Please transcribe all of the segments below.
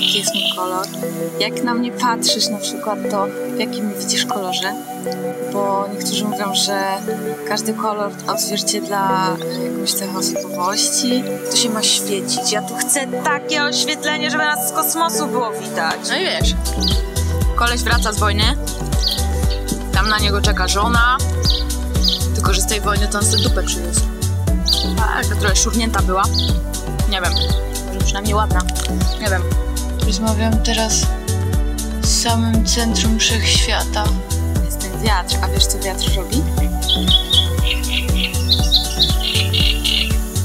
jaki jest mój kolor. Jak na mnie patrzysz na przykład, to w jakim widzisz kolorze. Bo niektórzy mówią, że każdy kolor odzwierciedla jakąś cechę osobowości. To się ma świecić. Ja tu chcę takie oświetlenie, żeby nas z kosmosu było widać. No i wiesz, koleś wraca z wojny, tam na niego czeka żona, tylko że z tej wojny to on sobie dupę przyniósł. Że trochę szurnięta była. Nie wiem, może przynajmniej ładna. Nie wiem. Rozmawiam teraz z samym centrum wszechświata. Jest ten wiatr, a wiesz co wiatr robi?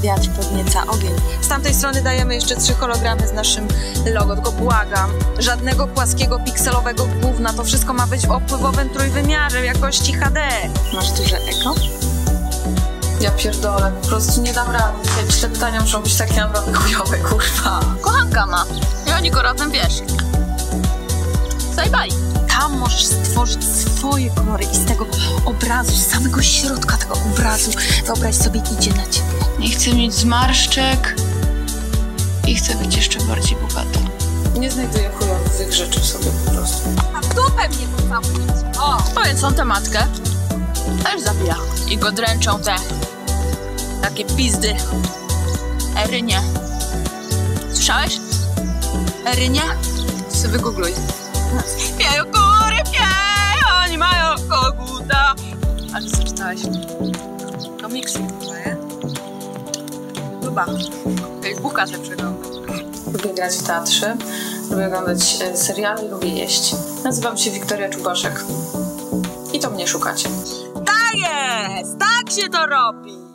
Wiatr podnieca ogień. Z tamtej strony dajemy jeszcze trzy hologramy z naszym logo, tylko błagam. Żadnego płaskiego, pikselowego gówna. To wszystko ma być w opływowym trójwymiarze jakości HD. Masz duże eko? Ja pierdolę, po prostu nie dam rady. Jakieś te pytania muszą być takie naprawdę chujowe, kurwa. Kochanka ma. I oni go razem, wiesz, zajbali. Tam możesz stworzyć swoje kolory i z tego obrazu, z samego środka tego obrazu wyobraź sobie idzie na ciebie. Nie chcę mieć zmarszczek i chcę być jeszcze bardziej bogata. Nie znajduję chujowych rzeczy w sobie po prostu. A dupę mnie pocałuj. O! No więc on tę matkę też zabija. I go dręczą te pizdy. Erynie. Słyszałeś? Erynie? Sobie wygoogluj. Pieją kury, pieją, oni mają koguta. A ty co czytałeś? Komiksy chyba, nie? Luba. Facebooka se przeglądam. Lubię grać w teatrze, lubię oglądać e, seriale i lubię jeść. Nazywam się Wiktoria Czubaszek. I to mnie szukacie. Tak jest! Tak się to robi!